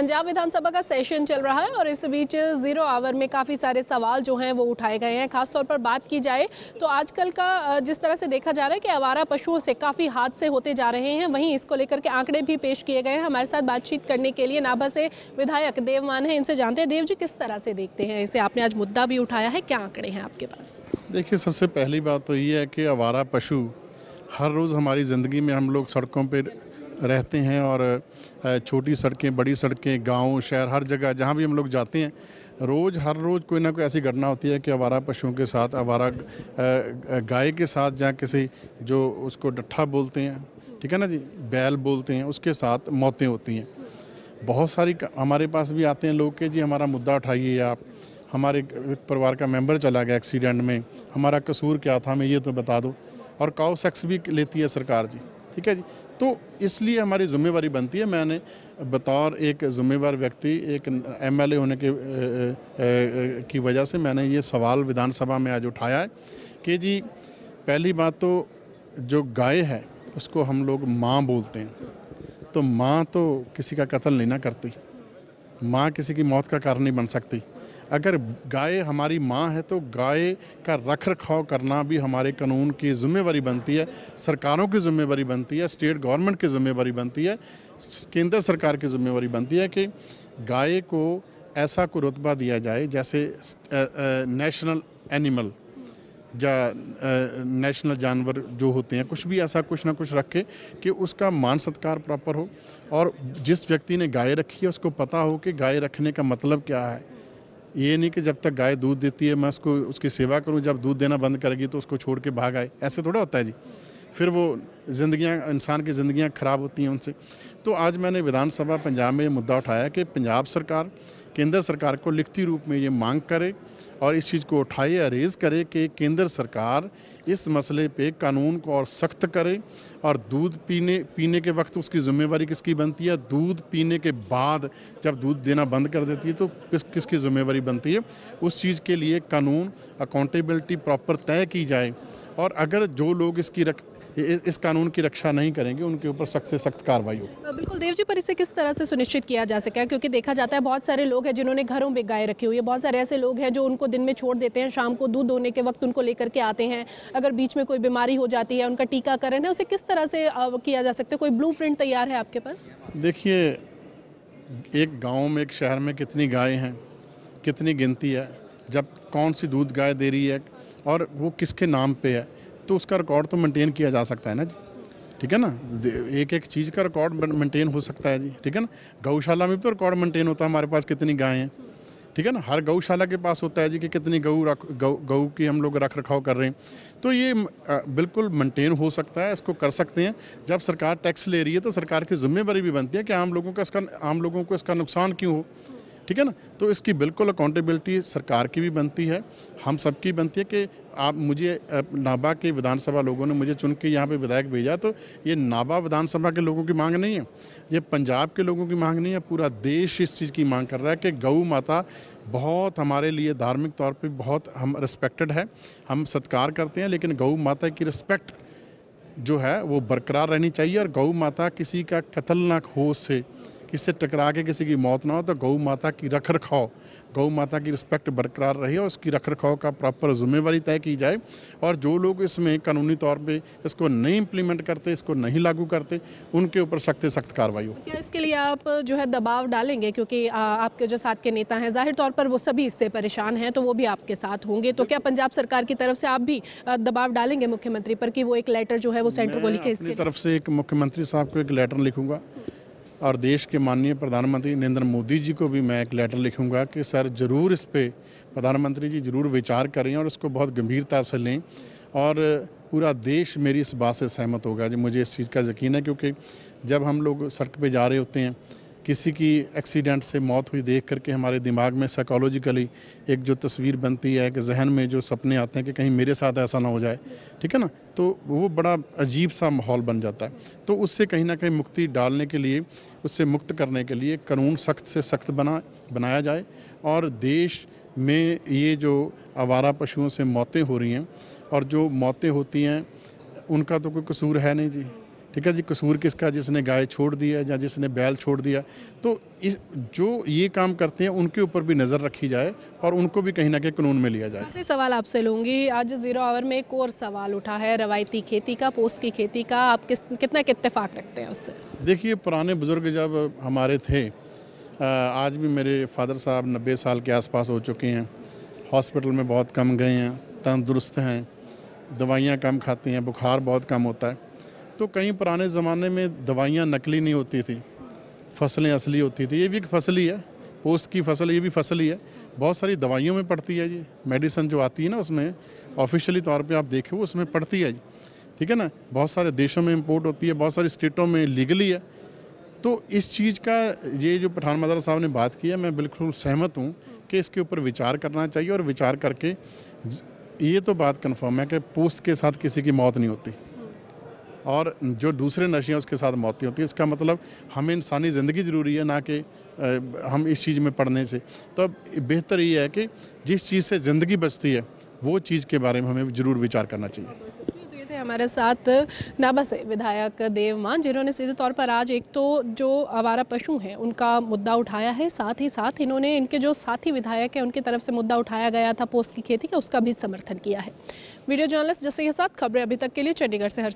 पंजाब विधानसभा का सेशन चल रहा है और इस बीच ज़ीरो आवर में काफ़ी सारे सवाल जो हैं वो उठाए गए हैं। खासतौर पर बात की जाए तो आजकल का जिस तरह से देखा जा रहा है कि आवारा पशुओं से काफ़ी हादसे होते जा रहे हैं, वहीं इसको लेकर के आंकड़े भी पेश किए गए हैं। हमारे साथ बातचीत करने के लिए नाभा से विधायक देवमान हैं, इनसे जानते हैं। देव जी, किस तरह से देखते हैं इसे? आपने आज मुद्दा भी उठाया है, क्या आंकड़े हैं आपके पास? देखिए, सबसे पहली बात तो ये है कि आवारा पशु हर रोज़ हमारी ज़िंदगी में हम लोग सड़कों पे रहते हैं और छोटी सड़कें, बड़ी सड़कें, गाँव, शहर, हर जगह जहाँ भी हम लोग जाते हैं, रोज़, हर रोज़ कोई ना कोई ऐसी घटना होती है कि आवारा पशुओं के साथ, आवारा गाय के साथ या किसी जो उसको डट्ठा बोलते हैं, ठीक है ना जी? बैल बोलते हैं, उसके साथ मौतें होती हैं। बहुत सारी हमारे पास भी आते हैं लोग कि जी हमारा मुद्दा उठाइए आप, हमारे परिवार का मेंबर चला गया एक्सीडेंट में, हमारा कसूर क्या था हमें ये तो बता दो। और काउ सेक्स भी लेती है सरकार जी, ठीक है जी? तो इसलिए हमारी जिम्मेवारी बनती है। मैंने बतौर एक जिम्मेवार व्यक्ति एक एमएलए होने के अ, अ, की वजह से मैंने ये सवाल विधानसभा में आज उठाया है कि जी पहली बात तो जो गाय है उसको हम लोग माँ बोलते हैं। तो माँ तो किसी का कत्ल नहीं ना करती। माँ किसी की मौत का कारण नहीं बन सकती। अगर गाय हमारी माँ है तो गाय का रख रखाव करना भी हमारे कानून की जिम्मेवारी बनती है, सरकारों की जिम्मेवारी बनती है, स्टेट गवर्नमेंट की जिम्मेवारी बनती है, केंद्र सरकार की जिम्मेवारी बनती है कि गाय को ऐसा को रुतबा दिया जाए जैसे नेशनल एनिमल या नेशनल जानवर जो होते हैं, कुछ भी ऐसा कुछ ना कुछ रखे कि उसका मान सत्कार प्रॉपर हो। और जिस व्यक्ति ने गाय रखी है, उसको पता हो कि गाय रखने का मतलब क्या है। ये नहीं कि जब तक गाय दूध देती है, मैं उसको, उसकी सेवा करूँ, जब दूध देना बंद करेगी तो उसको छोड़ के भाग आए। ऐसे थोड़ा होता है जी। फिर वो ज़िंदगियाँ, इंसान की ज़िंदगियाँ खराब होती हैं उनसे। तो आज मैंने विधानसभा पंजाब में ये मुद्दा उठाया कि पंजाब सरकार केंद्र सरकार को लिखती रूप में ये मांग करे और इस चीज़ को उठाए या रेज़ करे कि केंद्र सरकार इस मसले पे कानून को और सख्त करे और दूध पीने पीने के वक्त उसकी जिम्मेवारी किसकी बनती है? दूध पीने के बाद जब दूध देना बंद कर देती है तो किस, किसकी जिम्मेवारी बनती है? उस चीज़ के लिए कानून अकाउंटेबिलिटी प्रॉपर तय की जाए और अगर जो लोग इसकी रख इस कानून की रक्षा नहीं करेंगे उनके ऊपर सख्त से सख्त कार्रवाई हो बिल्कुल देव जी पर इसे किस तरह से सुनिश्चित किया जा सके? क्योंकि देखा जाता है बहुत सारे लोग हैं जिन्होंने घरों में गाय रखी हुई है। बहुत सारे ऐसे लोग हैं जो उनको दिन में छोड़ देते हैं शाम को दूध दोने के वक्त उनको लेकर के आते हैं। अगर बीच में कोई बीमारी हो जाती है उनका टीकाकरण है उसे किस तरह से किया जा सकता है? कोई ब्लू तैयार है आपके पास? देखिए एक गाँव में एक शहर में कितनी गाय हैं कितनी गिनती है। जब कौन सी दूध गाय दे रही है और वो किसके नाम पे है तो उसका रिकॉर्ड तो मेंटेन किया जा सकता है ना जी। ठीक है ना? एक एक चीज़ का रिकॉर्ड मेंटेन हो सकता है जी। ठीक है ना? गौशाला में भी तो रिकॉर्ड मेंटेन होता है, हमारे पास कितनी गायें हैं। ठीक है ना? हर गौशाला के पास होता है जी कि कितनी गऊ रख गौ गऊ की हम लोग रख रखाव कर रहे हैं। तो ये बिल्कुल मेंटेन हो सकता है, इसको कर सकते हैं। जब सरकार टैक्स ले रही है तो सरकार की जिम्मेवारी भी बनती है कि आम लोगों का इसका, आम लोगों को इसका नुकसान क्यों हो। ठीक है ना? तो इसकी बिल्कुल अकाउंटेबिलिटी सरकार की भी बनती है। हम सबकी बनती है कि आप मुझे नाभा के विधानसभा लोगों ने मुझे चुन के यहाँ पे विधायक भेजा तो ये नाभा विधानसभा के लोगों की मांग नहीं है। ये पंजाब के लोगों की मांग नहीं है। पूरा देश इस चीज़ की मांग कर रहा है कि गऊ माता बहुत हमारे लिए धार्मिक तौर पे बहुत हम रिस्पेक्टेड है। हम सत्कार करते हैं, लेकिन गऊ माता की रिस्पेक्ट जो है, वो बरकरार रहनी चाहिए और गौ माता किसी का कत्ल ना हो उससे किससे टकरा के किसी की मौत ना हो तो गौ माता की रख रखाव गौ माता की रिस्पेक्ट बरकरार रहे और उसकी रख रखाव का प्रॉपर जिम्मेवारी तय की जाए। और जो लोग इसमें कानूनी तौर पे इसको नहीं इम्प्लीमेंट करते इसको नहीं लागू करते उनके ऊपर सख्त सख्त कार्रवाई हो। क्या इसके लिए आप जो है दबाव डालेंगे? क्योंकि आपके जो साथ के नेता हैं ज़ाहिर तौर पर वो सभी इससे परेशान हैं तो वो भी आपके साथ होंगे। तो क्या पंजाब सरकार की तरफ़ से आप भी दबाव डालेंगे मुख्यमंत्री पर कि वो एक लेटर जो है वो सेंटर को लिखे इसके तरफ़ से एक मुख्यमंत्री साहब को एक लेटर लिखूँगा। और देश के माननीय प्रधानमंत्री नरेंद्र मोदी जी को भी मैं एक लेटर लिखूँगा कि, सर, ज़रूर इस पे प्रधानमंत्री जी ज़रूर विचार करें और इसको बहुत गंभीरता से लें। और पूरा देश मेरी इस बात से सहमत होगा जी। मुझे इस चीज़ का यकीन है, क्योंकि जब हम लोग सड़क पे जा रहे होते हैं किसी की एक्सीडेंट से मौत हुई देख करके हमारे दिमाग में साइकोलॉजिकली एक जो तस्वीर बनती है कि जहन में जो सपने आते हैं कि कहीं मेरे साथ ऐसा ना हो जाए, ठीक है ना? तो वो बड़ा अजीब सा माहौल बन जाता है। तो उससे कहीं ना कहीं मुक्ति डालने के लिए, उससे मुक्त करने के लिए कानून सख्त से सख्त बना, बनाया जाए और देश में ये जो आवारा पशुओं से मौतें हो रही हैं और जो मौतें होती हैं, उनका तो कोई कसूर है नहीं जी। ठीक है जी कसूर किसका जिसने गाय छोड़ दी है या जिसने बैल छोड़ दिया। तो इस जो ये काम करते हैं उनके ऊपर भी नज़र रखी जाए और उनको भी कहीं ना कहीं कानून में लिया जाए। आखिरी सवाल आपसे लूँगी। आज ज़ीरो आवर में एक और सवाल उठा है रवायती खेती का पोस्ट की खेती का। आप किस कितना इतफाक़ रखते हैं उससे? देखिए पुराने बुज़ुर्ग जब हमारे थे आज भी मेरे फादर साहब नब्बे साल के आसपास हो चुके हैं। हॉस्पिटल में बहुत कम गए हैं तंदुरुस्त हैं दवाइयाँ कम खाती हैं बुखार बहुत कम होता है। तो कहीं पुराने ज़माने में दवाइयाँ नकली नहीं होती थी, फ़सलें असली होती थी। ये भी एक फ़सल ही है, पोस्ट की फ़सल, ये भी फ़सल ही है। बहुत सारी दवाइयों में पड़ती है जी, मेडिसन जो आती है ना उसमें, ऑफिशियली तौर पे आप देखें, वो उसमें पड़ती है ठीक है ना? बहुत सारे देशों में इंपोर्ट होती है, बहुत सारी स्टेटों में लीगली है। तो इस चीज़ का, ये जो पठान मदर साहब ने बात की है, मैं बिल्कुल सहमत हूँ कि इसके ऊपर विचार करना चाहिए और विचार करके, ये तो बात कन्फर्म है कि पोस्ट के साथ किसी की मौत नहीं होती। और जो दूसरे नशे हैं, उसके साथ मौतें होती है। इसका मतलब हमें इंसानी ज़िंदगी ज़रूरी है, ना कि हम इस चीज़ में पढ़ने से। तो अब बेहतर ये है कि जिस चीज़ से ज़िंदगी बचती है, वो चीज़ के बारे में हमें ज़रूर विचार करना चाहिए। थे हमारे साथ नाबा से विधायक देव मान, जिन्होंने सीधे तौर पर आज एक तो जो आवारा पशु हैं, उनका मुद्दा उठाया है। साथ ही साथ इन्होंने, इनके जो साथी विधायक हैं, उनकी तरफ़ से मुद्दा उठाया गया था पोस्ट की खेती का, उसका भी समर्थन किया है। वीडियो जर्नलिस्ट जैसे के साथ, खबरें अभी तक के लिए चंडीगढ़ से हर